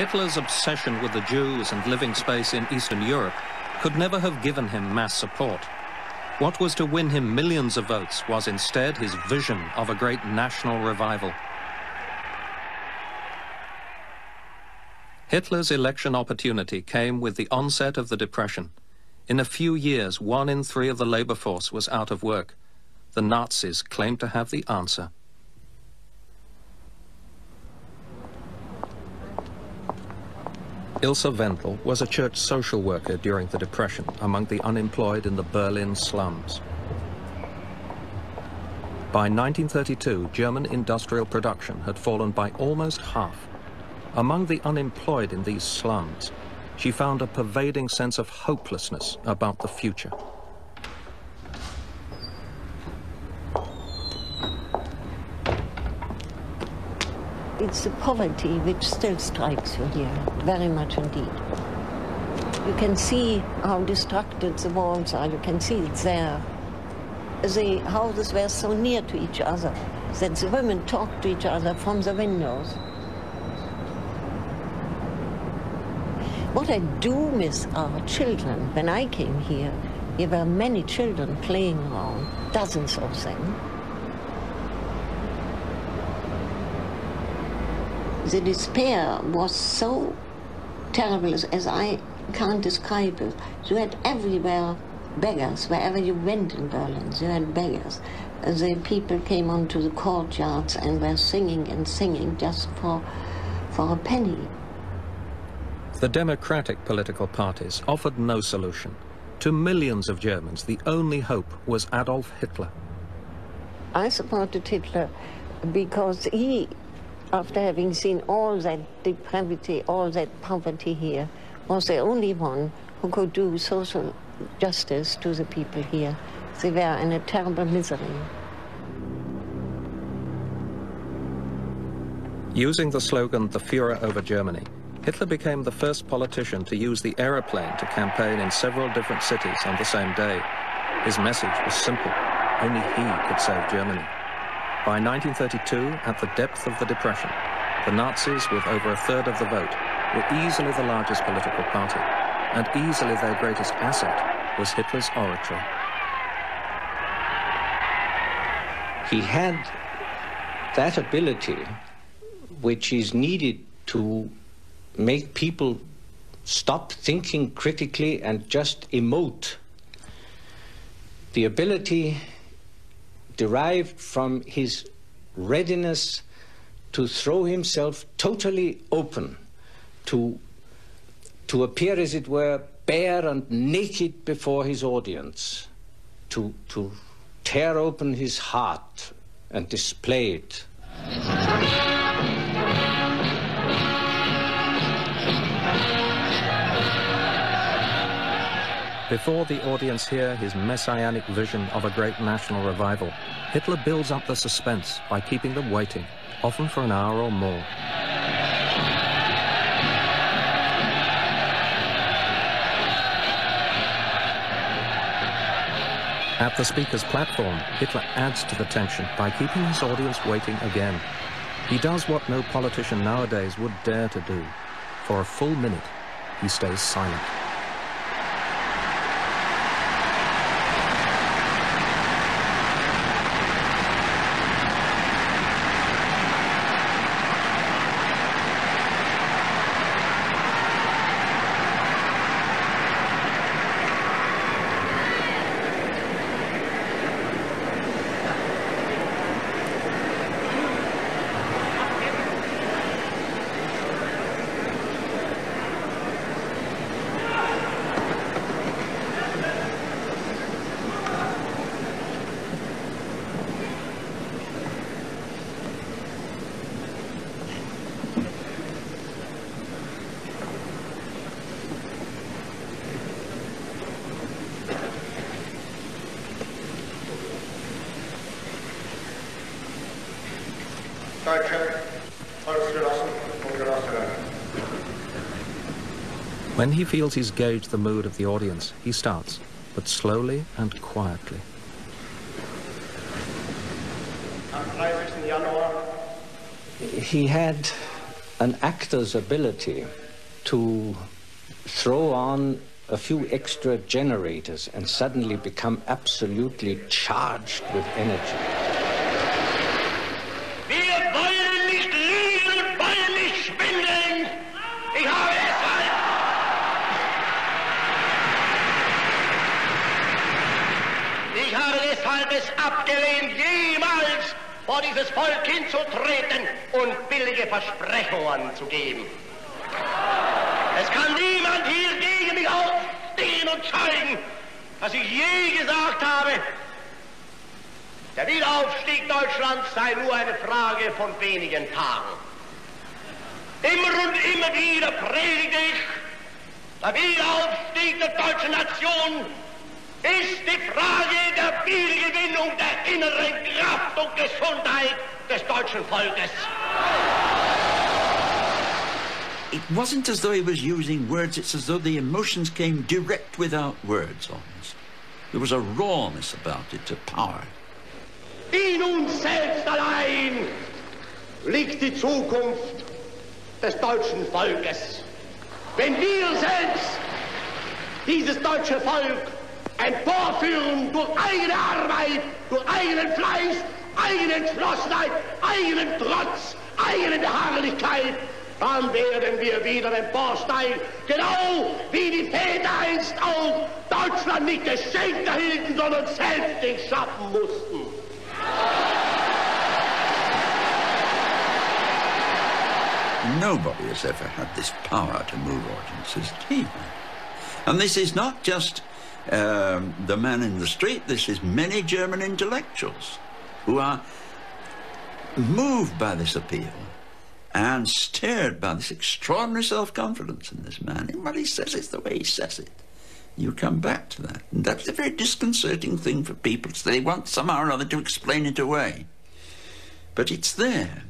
Hitler's obsession with the Jews and living space in Eastern Europe could never have given him mass support. What was to win him millions of votes was instead his vision of a great national revival. Hitler's election opportunity came with the onset of the Depression. In a few years, one in three of the labor force was out of work. The Nazis claimed to have the answer. Ilse Wendel was a church social worker during the Depression among the unemployed in the Berlin slums. By 1932, German industrial production had fallen by almost half. Among the unemployed in these slums, she found a pervading sense of hopelessness about the future. It's the poverty which still strikes you here, very much indeed. You can see how destructed the walls are. You can see it's there. The houses were so near to each other that the women talked to each other from the windows. What I do miss are children. When I came here, there were many children playing around, dozens of them. The despair was so terrible as, I can't describe it. You had everywhere beggars, wherever you went in Berlin, you had beggars. The people came onto the courtyards and were singing and singing just for, for a penny. The democratic political parties offered no solution. To millions of Germans, the only hope was Adolf Hitler. I supported Hitler because he after having seen all that depravity, all that poverty here, was the only one who could do social justice to the people here. They were in a terrible misery. Using the slogan, the Fuhrer over Germany, Hitler became the first politician to use the aeroplane to campaign in several different cities on the same day. His message was simple. Only he could save Germany. By 1932, at the depth of the Depression, the Nazis, with over a third of the vote, were easily the largest political party, and easily their greatest asset was Hitler's oratory. He had that ability which is needed to make people stop thinking critically and just emote. The ability derived from his readiness to throw himself totally open, to, to appear, as it were, bare and naked before his audience, to, to tear open his heart and display it. Before the audience hear his messianic vision of a great national revival, Hitler builds up the suspense by keeping them waiting, often for an hour or more. At the speaker's platform, Hitler adds to the tension by keeping his audience waiting again. He does what no politician nowadays would dare to do. For a full minute, he stays silent. When he feels he's gauged the mood of the audience, he starts, but slowly and quietly. He had an actor's ability to throw on a few extra generators and suddenly become absolutely charged with energy. Abgelehnt, jemals vor dieses Volk hinzutreten und billige Versprechungen zu geben. Es kann niemand hier gegen mich aufstehen und zeigen, dass ich je gesagt habe, der Wiederaufstieg Deutschlands sei nur eine Frage von wenigen Tagen. Immer und immer wieder predige ich, der Wiederaufstieg der deutschen Nation ist die Frage der Wiedergewinnung der inneren Kraft und Gesundheit des deutschen Volkes. It wasn't as though he was using words, it's as though the emotions came direct without words almost. There was a rawness about it, a power. In uns selbst allein liegt die Zukunft des deutschen Volkes. Wenn wir selbst dieses deutsche Volk durch eigene Arbeit, durch eigenen Fleiß, eigene Entschlossenheit, eigenen Trotz, eigene Beharrlichkeit, dann werden wir wieder emporsteigen, genau wie die Väter einst auch Deutschland nicht geschenkt erhielten, sondern selbst nicht schaffen mussten. Nobody has ever had this power to move audiences. Had. And this is not just um, the man in the street, this is many German intellectuals who are moved by this appeal and stirred by this extraordinary self-confidence in this man. And what he says is the way he says it. You come back to that. And that's a very disconcerting thing for people. They want somehow or other to explain it away. But it's there.